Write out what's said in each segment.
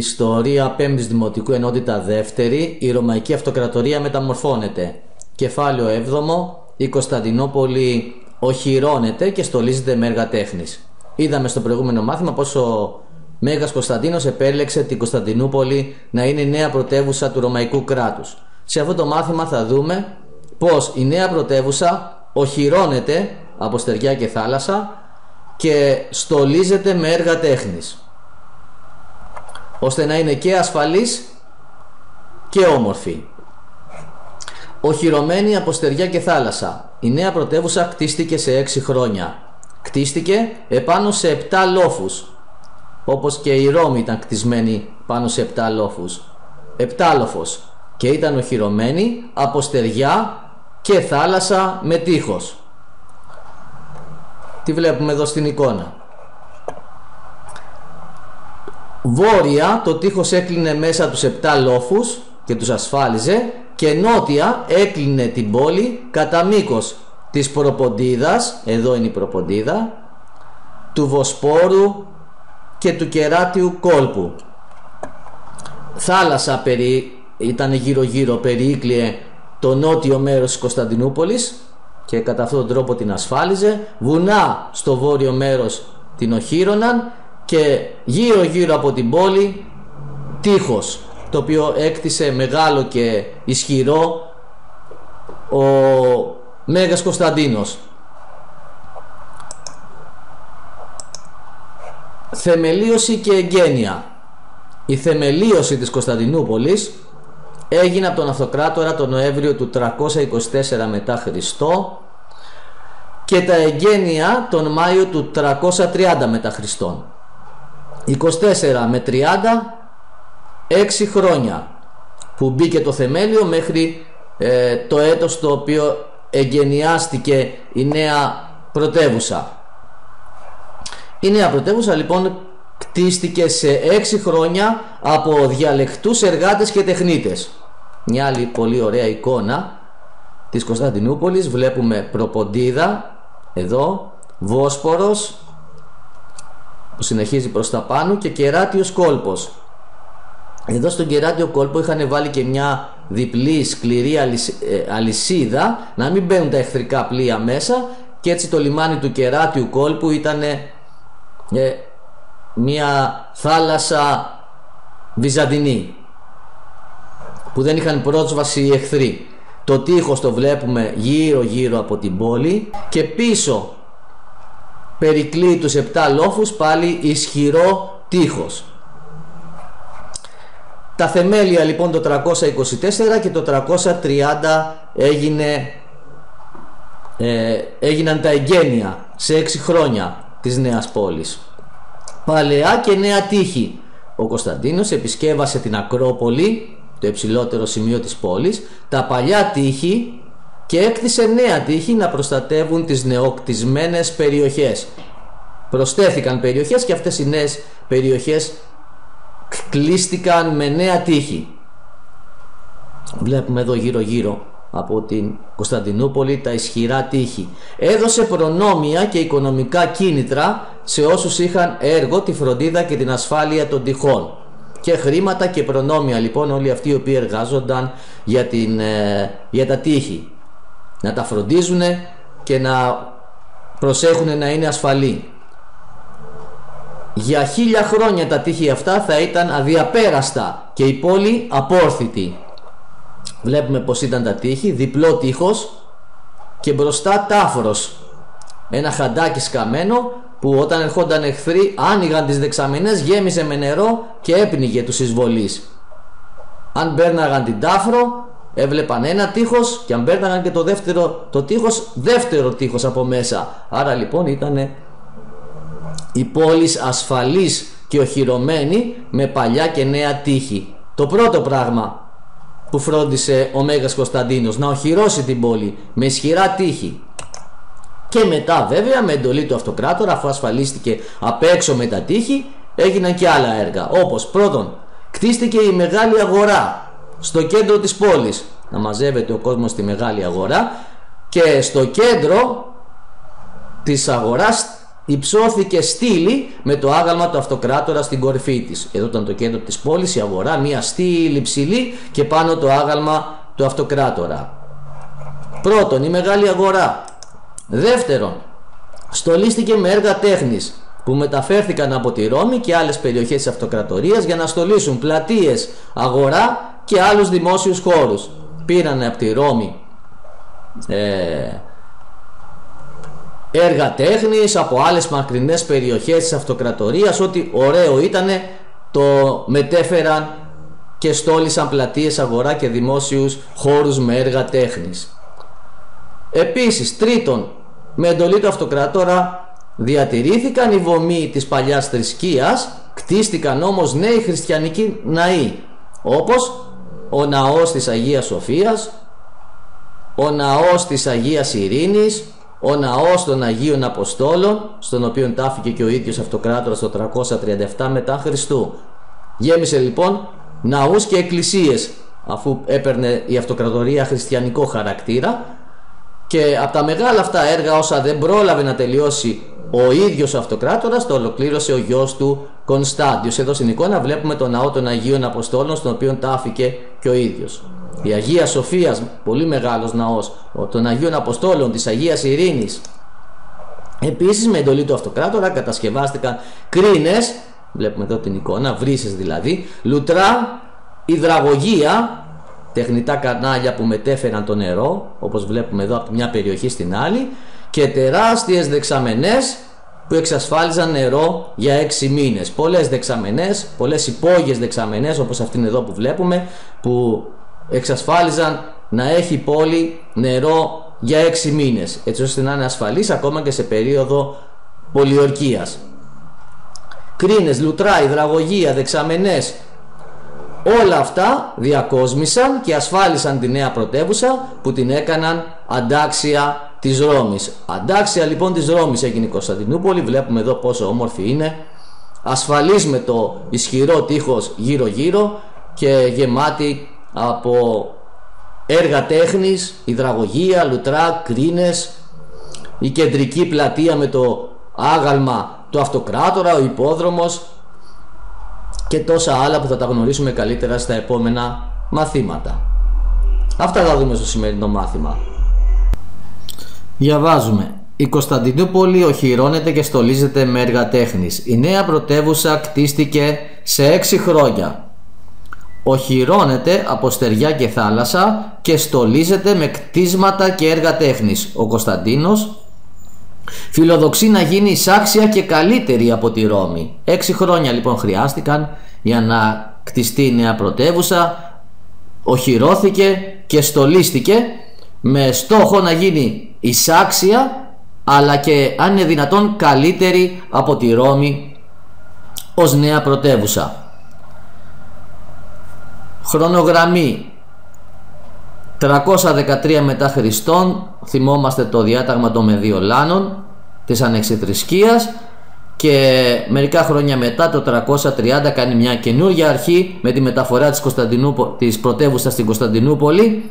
Ιστορία 5η Δημοτικού Ενότητα Δεύτερη, η Ρωμαϊκή Αυτοκρατορία μεταμορφώνεται. Κεφάλαιο 7 η Κωνσταντινούπολη οχυρώνεται και στολίζεται με έργα τέχνης. Είδαμε στο προηγούμενο μάθημα πως ο Μέγας Κωνσταντίνος επέλεξε την Κωνσταντινούπολη να είναι η νέα πρωτεύουσα του Ρωμαϊκού κράτους. Σε αυτό το μάθημα θα δούμε πως η νέα πρωτεύουσα οχυρώνεται από στεριά και θάλασσα και στολίζεται με έργα τέχνης ώστε να είναι και ασφαλής και όμορφη. Οχυρωμένη από στεριά και θάλασσα. Η νέα πρωτεύουσα κτίστηκε σε 6 χρόνια. Κτίστηκε επάνω σε 7 λόφους. Όπως και η Ρώμη ήταν κτισμένη πάνω σε 7 λόφους. Επτάλοφος. Και ήταν οχυρωμένη από στεριά και θάλασσα με τείχος. Τι βλέπουμε εδώ στην εικόνα; Βόρεια το τείχος έκλεινε μέσα τους 7 λόφους και τους ασφάλιζε και νότια έκλεινε την πόλη κατά μήκος της Προποντίδας, εδώ είναι η Προποντίδα, του Βοσπόρου και του Κεράτιου κόλπου. Θάλασσα περί, ήταν γύρω γύρω, περίκλειε το νότιο μέρος της Κωνσταντινούπολης και κατά αυτόν τον τρόπο την ασφάλιζε. Βουνά στο βόρειο μέρος την οχύρωναν και γύρω γύρω από την πόλη τείχος το οποίο έκτισε μεγάλο και ισχυρό ο Μέγας Κωνσταντίνος. Θεμελίωση και εγγένεια. Η θεμελίωση της Κωνσταντινούπολης έγινε από τον Αυτοκράτορα τον Νοέμβριο του 324 μετά Χριστό και τα εγγένεια τον Μάιο του 330 μετά Χριστόν. 24 με 30 6 χρόνια που μπήκε το θεμέλιο μέχρι ε, το έτος το οποίο εγγενιάστηκε η νέα πρωτεύουσα. Η νέα πρωτεύουσα λοιπόν κτίστηκε σε 6 χρόνια από διαλεκτούς εργάτες και τεχνίτες. Μια άλλη πολύ ωραία εικόνα της Κωνσταντινούπολης βλέπουμε προποντίδα εδώ, Βόσπορος που συνεχίζει προς τα πάνω και κεράτιος κόλπος. Εδώ στον κεράτιο κόλπο είχαν βάλει και μια διπλή σκληρή ε, αλυσίδα να μην μπαίνουν τα εχθρικά πλοία μέσα και έτσι το λιμάνι του κεράτιου κόλπου ήταν ε, μια θάλασσα βυζαντινή που δεν είχαν πρόσβαση οι εχθροί. Το τείχος το βλέπουμε γύρω γύρω από την πόλη και πίσω περικλεί τους 7 λόφους πάλι ισχυρό τείχος. Τα θεμέλια λοιπόν το 324 και το 330 έγινε, ε, έγιναν τα εγγένεια σε 6 χρόνια της νέας πόλης. Παλαιά και νέα τείχη. Ο Κωνσταντίνος επισκέβασε την Ακρόπολη, το υψηλότερο σημείο της πόλης, τα παλιά τείχη και έκτισε νέα τείχη να προστατεύουν τις νεοκτισμένες περιοχές. Προσθέθηκαν περιοχές και αυτές οι νέες περιοχές κλείστηκαν με νέα τείχη. Βλέπουμε εδώ γύρω γύρω από την Κωνσταντινούπολη τα ισχυρά τείχη. Έδωσε προνόμια και οικονομικά κίνητρα σε όσους είχαν έργο τη φροντίδα και την ασφάλεια των τυχών. Και χρήματα και προνόμια λοιπόν όλοι αυτοί οι οποίοι εργάζονταν για, την, ε, για τα τείχη να τα φροντίζουν και να προσέχουν να είναι ασφαλή. Για χίλια χρόνια τα τείχη αυτά θα ήταν αδιαπέραστα και η πόλη απόρθητη. Βλέπουμε πως ήταν τα τείχη, διπλό τείχος και μπροστά τάφρος. Ένα χαντάκι σκαμμένο που όταν ερχόνταν εχθροί άνοιγαν τις δεξαμενές γέμιζε με νερό και έπνιγε τους εισβολείς. Αν μπέρναγαν την τάφρο έβλεπαν ένα τείχος και αν παίρναγαν και το δεύτερο το τείχος δεύτερο τείχος από μέσα. Άρα λοιπόν ήταν η πόλη ασφαλής και οχυρωμένη με παλιά και νέα τείχη. Το πρώτο πράγμα που φρόντισε ο Μέγας Κωνσταντίνος να οχυρώσει την πόλη με ισχυρά τείχη. Και μετά βέβαια με εντολή του αυτοκράτορα αφού ασφαλίστηκε απ' έξω με τα τείχη έγιναν και άλλα έργα. Όπως πρώτον κτίστηκε η μεγάλη αγορά στο κέντρο της πόλης να μαζεύεται ο κόσμος στη μεγάλη αγορά και στο κέντρο της αγοράς υψώθηκε στήλη με το άγαλμα του αυτοκράτορα στην κορυφή της. Εδώ ήταν το κέντρο της πόλης, η αγορά, μια στήλη ψηλή και πάνω το άγαλμα του αυτοκράτορα. Πρώτον, η μεγάλη αγορά. Δεύτερον, στολίστηκε με έργα τέχνης που μεταφέρθηκαν από τη Ρώμη και άλλες περιοχές της αυτοκρατορίας για να στολίσουν πλατείες, αγορά και άλλους δημόσιους χώρους. Πήραν από τη Ρώμη ε, έργα τέχνης από άλλες μακρινές περιοχές της αυτοκρατορίας ό,τι ωραίο ήταν το μετέφεραν και στόλισαν πλατείες αγορά και δημόσιους χώρους με έργα τέχνης. Επίσης τρίτον με εντολή του αυτοκρατόρα διατηρήθηκαν οι βομοί της παλιάς θρησκείας κτίστηκαν όμως νέοι χριστιανικοί ναοί όπως ο ναός της Αγίας Σοφίας ο ναός της Αγίας Ειρήνης ο ναός των Αγίων Αποστόλων στον οποίο τάφηκε και ο ίδιος αυτοκράτορας το 337 μετά Χριστού. Γέμισε λοιπόν ναούς και εκκλησίες αφού έπαιρνε η αυτοκρατορία χριστιανικό χαρακτήρα και από τα μεγάλα αυτά έργα όσα δεν πρόλαβε να τελειώσει ο ίδιος ο αυτοκράτορας το ολοκλήρωσε ο γιος του Κωνσταντιος. Εδώ στην εικόνα βλέπουμε τον ναό των Αγίων Αποστόλων στον οποίο τάφηκε και ο ίδιος. Η Αγία Σοφίας, πολύ μεγάλος ναός των Αγίων Αποστόλων της Αγίας Ειρήνης. Επίσης με εντολή του αυτοκράτορα κατασκευάστηκαν κρίνες βλέπουμε εδώ την εικόνα, βρύσες δηλαδή λουτρά, υδραγωγία τεχνητά κανάλια που μετέφεραν το νερό όπως βλέπουμε εδώ από μια περιοχή στην άλλη και τεράστιες δεξαμενές που εξασφάλιζαν νερό για έξι μήνες. Πολλές δεξαμενές, πολλές υπόγειες δεξαμενές όπως αυτήν εδώ που βλέπουμε που εξασφάλιζαν να έχει πόλη νερό για έξι μήνες έτσι ώστε να είναι ασφαλής ακόμα και σε περίοδο πολιορκίας. Κρίνες, λουτρά, υδραγωγία, δεξαμενές όλα αυτά διακόσμησαν και ασφάλισαν τη νέα πρωτεύουσα που την έκαναν αντάξια της Ρώμης. Αντάξια λοιπόν της Ρώμης έγινε η Κωνσταντινούπολη, βλέπουμε εδώ πόσο όμορφη είναι, ασφαλής με το ισχυρό τείχος γύρω γύρω και γεμάτη από έργα τέχνης, υδραγωγία, λουτρά, κρίνες, η κεντρική πλατεία με το άγαλμα του αυτοκράτορα, ο υπόδρομος και τόσα άλλα που θα τα γνωρίσουμε καλύτερα στα επόμενα μαθήματα. Αυτά θα δούμε στο σημερινό μάθημα. Διαβάζουμε. Η Κωνσταντινούπολη οχυρώνεται και στολίζεται με έργα τέχνης. Η νέα πρωτεύουσα κτίστηκε σε έξι χρόνια. Οχυρώνεται από στεριά και θάλασσα και στολίζεται με κτίσματα και έργα τέχνης. Ο Κωνσταντίνος φιλοδοξεί να γίνει εισάξια και καλύτερη από τη Ρώμη. Έξι χρόνια λοιπόν χρειάστηκαν για να κτιστεί η νέα πρωτεύουσα. Οχυρώθηκε και στολίστηκε με στόχο να γίνει εισάξια αλλά και αν είναι δυνατόν καλύτερη από τη Ρώμη ως νέα πρωτεύουσα. Χρονογραμμή 313 μετά Χριστόν θυμόμαστε το διάταγμα των Μεδιολάνων της Ανεξιθρησκείας και μερικά χρόνια μετά το 330 κάνει μια καινούργια αρχή με τη μεταφορά της, Κωνσταντινούπο, της πρωτεύουσας στην Κωνσταντινούπολη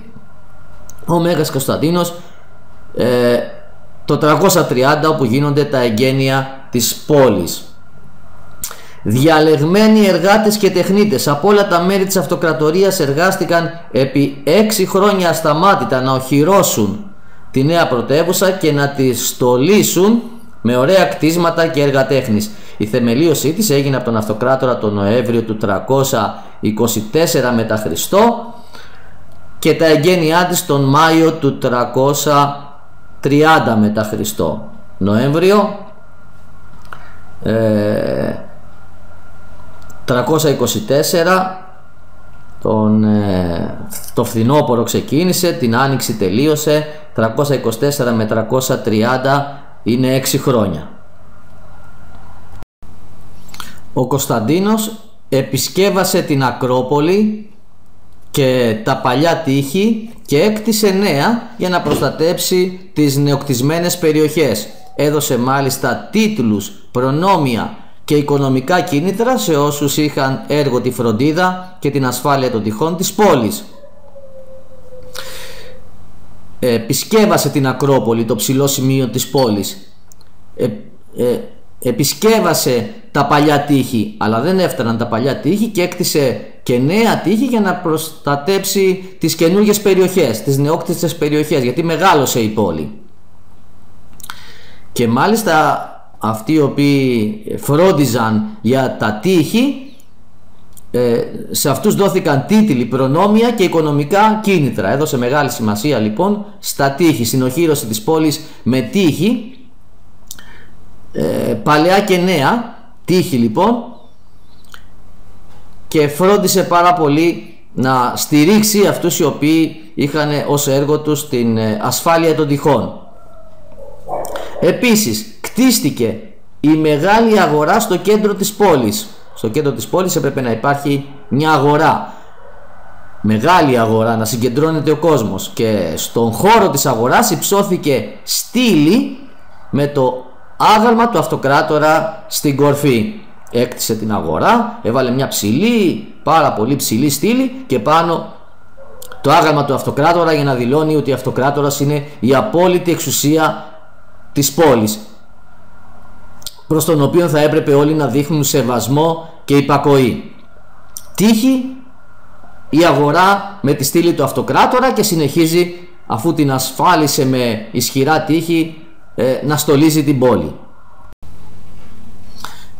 ο Μέγας Κωνσταντίνος ε, το 330 όπου γίνονται τα εγγένεια της πόλης. Διαλεγμένοι εργάτες και τεχνίτες από όλα τα μέρη της αυτοκρατορίας εργάστηκαν επί έξι χρόνια ασταμάτητα να οχυρώσουν τη νέα πρωτεύουσα και να τη στολίσουν με ωραία κτίσματα και έργα τέχνης. Η θεμελίωσή της έγινε από τον αυτοκράτορα τον Νοέμβριο του 324 μετά Χριστό και τα εγγένειά της τον Μάιο του 330 μετά Χριστό. Νοέμβριο ε, 324 τον, ε, το φθινόπωρο ξεκίνησε, την άνοιξη τελείωσε 324 με 330 είναι 6 χρόνια. Ο Κωνσταντίνος επισκέβασε την Ακρόπολη και τα παλιά τείχη και έκτισε νέα για να προστατέψει τις νεοκτισμένες περιοχές. Έδωσε μάλιστα τίτλους, προνόμια και οικονομικά κίνητρα σε όσους είχαν έργο τη φροντίδα και την ασφάλεια των τυχών της πόλης. Επισκέβασε την Ακρόπολη, το ψηλό σημείο της πόλης. Ε, ε, επισκέβασε τα παλιά τείχη αλλά δεν έφταναν τα παλιά τείχη και έκτισε και νέα τείχη για να προστατέψει τις καινούργιες περιοχές, τις νεόκτητες περιοχές γιατί μεγάλωσε η πόλη. Και μάλιστα αυτοί οι οποίοι φρόντιζαν για τα τείχη ε, σε αυτούς δόθηκαν τίτλοι, προνόμια και οικονομικά κίνητρα. Έδωσε μεγάλη σημασία λοιπόν στα τείχη, συνοχήρωση της πόλης με τείχη ε, παλαιά και νέα τείχη λοιπόν και φρόντισε πάρα πολύ να στηρίξει αυτούς οι οποίοι είχαν ως έργο τους την ε, ασφάλεια των τυχών. Επίσης κτίστηκε η μεγάλη αγορά στο κέντρο της πόλης. Στο κέντρο της πόλης έπρεπε να υπάρχει μια αγορά. Μεγάλη αγορά, να συγκεντρώνεται ο κόσμος. Και στον χώρο της αγοράς υψώθηκε στήλη με το άγαλμα του αυτοκράτορα στην κορφή. Έκτισε την αγορά, έβαλε μια ψηλή, πάρα πολύ ψηλή στήλη και πάνω το άγαλμα του αυτοκράτορα για να δηλώνει ότι ο αυτοκράτορας είναι η απόλυτη εξουσία της πόλης προς τον οποίο θα έπρεπε όλοι να δείχνουν σεβασμό και υπακοή. Τύχη η αγορά με τη στήλη του αυτοκράτορα και συνεχίζει αφού την ασφάλισε με ισχυρά τύχη ε, να στολίζει την πόλη.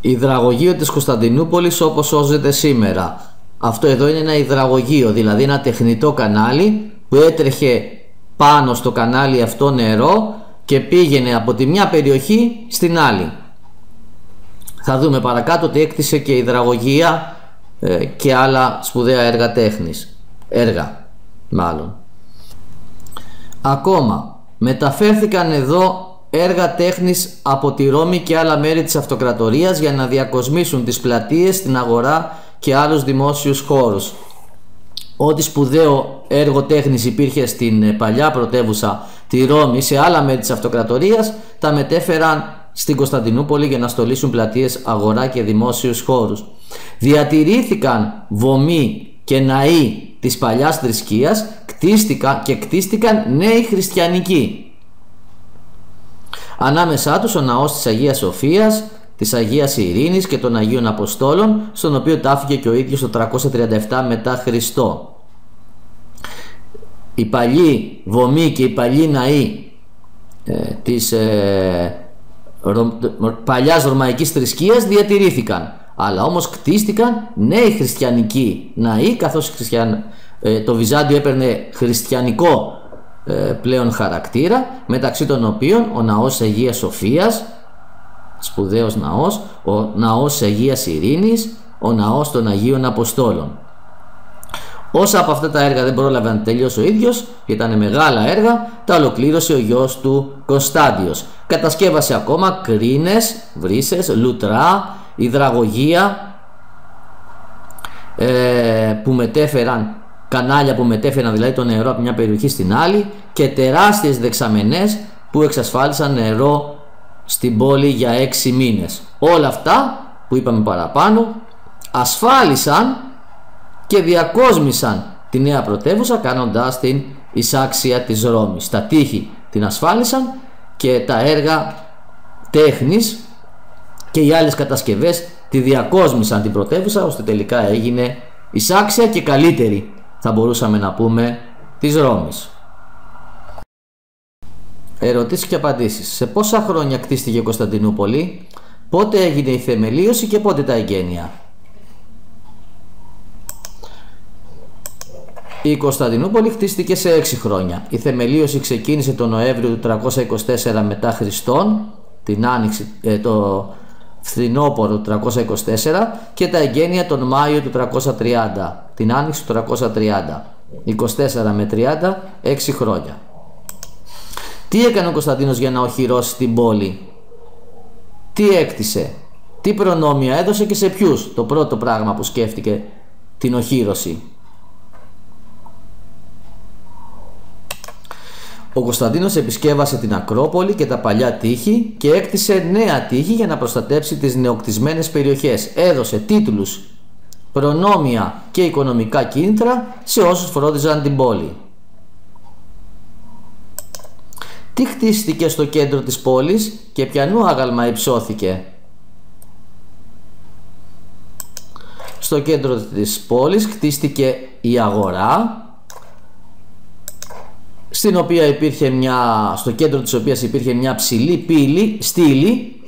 Υδραγωγείο της Κωνσταντινούπολης όπως σώζεται σήμερα. Αυτό εδώ είναι ένα υδραγωγείο, δηλαδή ένα τεχνητό κανάλι που έτρεχε πάνω στο κανάλι αυτό νερό και πήγαινε από τη μια περιοχή στην άλλη. Θα δούμε παρακάτω ότι έκτισε και υδραγωγεία ε, και άλλα σπουδαία έργα τέχνης. Έργα μάλλον. Ακόμα μεταφέρθηκαν εδώ έργα τέχνης από τη Ρώμη και άλλα μέρη της αυτοκρατορίας για να διακοσμήσουν τις πλατείες, την αγορά και άλλους δημόσιους χώρους. Ό,τι σπουδαίο έργο τέχνης υπήρχε στην παλιά πρωτεύουσα τη Ρώμη σε άλλα μέρη της αυτοκρατορίας τα μετέφεραν στην Κωνσταντινούπολη για να στολίσουν πλατείες, αγορά και δημόσιους χώρους. Διατηρήθηκαν βομοί και ναοί της παλιάς θρησκείας κτίστηκαν και κτίστηκαν νέοι χριστιανικοί. Ανάμεσά τους ο ναός της Αγίας Σοφίας, της Αγίας Ειρήνης και των Αγίων Αποστόλων, στον οποίο τάφηκε και ο ίδιος το 337 μετά Χριστό. Οι παλιοί βομοί και οι παλιοί ναοί ε, της ε, ρο, παλιάς ρωμαϊκής θρησκείας διατηρήθηκαν. Αλλά όμως κτίστηκαν νέοι χριστιανικοί ναοί καθώς ε, το Βυζάντιο έπαιρνε χριστιανικό ε, πλέον χαρακτήρα μεταξύ των οποίων ο ναός Αγίας Σοφίας σπουδαίος ναός ο ναός Αγίας Ειρήνης ο ναός των Αγίων Αποστόλων. Όσα από αυτά τα έργα δεν πρόλαβε να τελειώσει ο ίδιος και ήταν μεγάλα έργα τα ολοκλήρωσε ο γιος του Κωνσταντιος. Κατασκεύασε ακόμα κρίνες, βρύσες, λουτρά, υδραγωγία ε, που μετέφεραν κανάλια που μετέφεραν δηλαδή το νερό από μια περιοχή στην άλλη και τεράστιες δεξαμενές που εξασφάλισαν νερό στην πόλη για έξι μήνες. Όλα αυτά που είπαμε παραπάνω ασφάλισαν και διακόσμησαν τη νέα πρωτεύουσα κάνοντάς την εισάξια της Ρώμης. Τα τείχη την ασφάλισαν και τα έργα τέχνης και οι άλλες κατασκευές τη διακόσμησαν την πρωτεύουσα ώστε τελικά έγινε εισάξια και καλύτερη θα μπορούσαμε να πούμε της Ρώμης. Ερωτήσεις και απαντήσεις. Σε πόσα χρόνια κτίστηκε η Κωνσταντινούπολη, πότε έγινε η θεμελίωση και πότε τα εγγένεια; Η Κωνσταντινούπολη χτίστηκε σε 6 χρόνια. Η θεμελίωση ξεκίνησε τον Νοέμβριο του 324 μετά Χριστόν, την άνοιξη, ε, το φθινόπωρο του 324 και τα εγγένεια τον Μάιο του 330 την άνοιξη του 330 24 με 30 6 χρόνια. Τι έκανε ο Κωνσταντίνος για να οχυρώσει την πόλη; Τι έκτισε; Τι προνόμια έδωσε και σε ποιους; Το πρώτο πράγμα που σκέφτηκε την οχύρωση. Ο Κωνσταντίνος επισκέβασε την Ακρόπολη και τα παλιά τείχη και έκτισε νέα τείχη για να προστατέψει τις νεοκτισμένες περιοχές. Έδωσε τίτλους, προνόμια και οικονομικά κίνητρα σε όσους φρόντιζαν την πόλη. Τι χτίστηκε στο κέντρο της πόλης και ποιανού άγαλμα υψώθηκε; Στο κέντρο της πόλης χτίστηκε η αγορά στην οποία υπήρχε μια, στο κέντρο της οποίας υπήρχε μια ψηλή πύλη, στήλη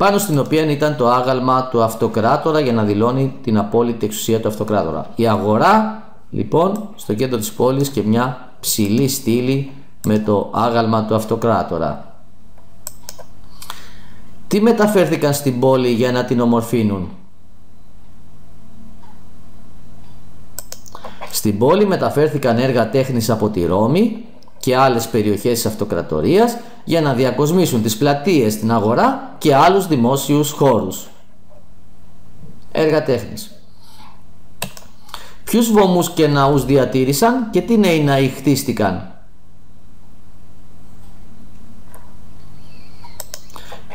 πάνω στην οποία ήταν το άγαλμα του αυτοκράτορα για να δηλώνει την απόλυτη εξουσία του αυτοκράτορα. Η αγορά λοιπόν στο κέντρο της πόλης και μια ψηλή στήλη με το άγαλμα του αυτοκράτορα. Τι μεταφέρθηκαν στην πόλη για να την ομορφύνουν; Στην πόλη μεταφέρθηκαν έργα τέχνης από τη Ρώμη και άλλες περιοχές της αυτοκρατορίας για να διακοσμήσουν τις πλατείες στην αγορά και άλλους δημόσιους χώρους. Έργα τέχνης. Ποιους βωμούς και ναούς διατήρησαν και τι νέοι ναοί χτίστηκαν;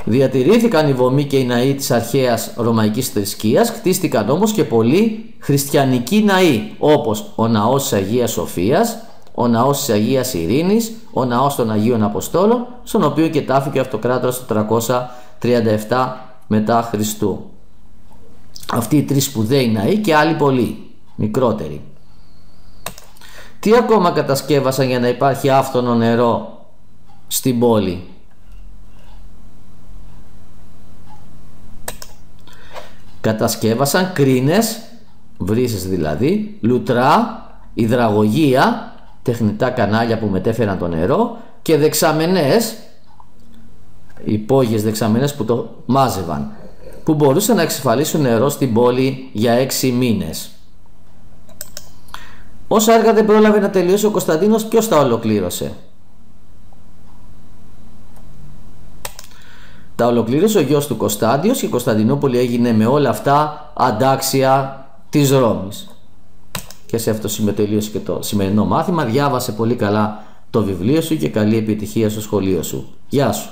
Διατηρήθηκαν οι βομοί και οι ναοί της αρχαίας ρωμαϊκής θρησκείας, χτίστηκαν όμως και πολλοί χριστιανικοί ναοί, όπως ο ναός της Αγίας Σοφίας, ο ναός της Αγίας Ειρήνης, ο ναός των Αγίων Αποστόλων, στον οποίο και τάφηκε ο αυτοκράτορας το 337 μετά Χριστού. Αυτοί οι τρεις σπουδαίοι ναοί και άλλοι πολλοί, μικρότεροι. Τι ακόμα κατασκεύασαν για να υπάρχει άφθονο νερό στην πόλη; Κατασκεύασαν κρίνες, βρύσες δηλαδή, λουτρά, υδραγωγία τεχνητά κανάλια που μετέφεραν το νερό και δεξαμενές, υπόγειες δεξαμενές που το μάζευαν, που μπορούσαν να εξεφαλίσουν νερό στην πόλη για έξι μήνες. Όσα έργα δεν πρόλαβε να τελειώσει ο Κωνσταντίνος, ποιος τα ολοκλήρωσε; Τα ολοκλήρωσε ο γιος του Κωνσταντιος και η Κωνσταντινούπολη έγινε με όλα αυτά αντάξια της Ρώμης και σε αυτό συμμετελείωσε και το σημερινό μάθημα. Διάβασε πολύ καλά το βιβλίο σου και καλή επιτυχία στο σχολείο σου. Γεια σου.